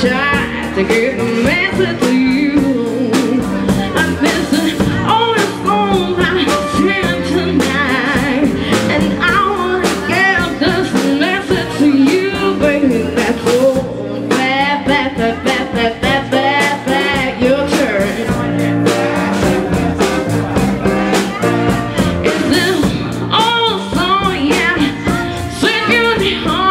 try to get a message to you. I'm missing all the songs I sang tonight, and I wanna get this message to you, baby. That's all. Back, back, back, back, back, back, back, back. Your turn. Is this all a song? Yeah, singing home.